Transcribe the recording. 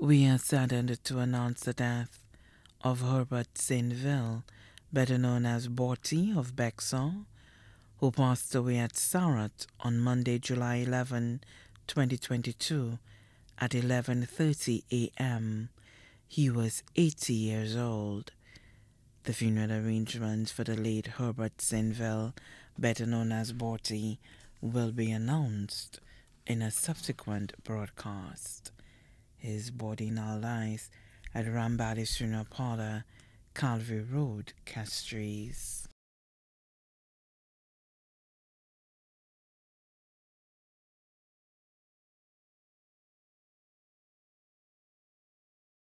We are saddened to announce the death of Herbert St. Ville, better known as Borty of Bexar, who passed away at Sarat on Monday, July 11, 2022 at 11:30 a.m. He was 80 years old. The funeral arrangements for the late Herbert St. Ville, better known as Borty, will be announced in a subsequent broadcast. His body now lies at Rambali Parlor, Calvary Road, Castries.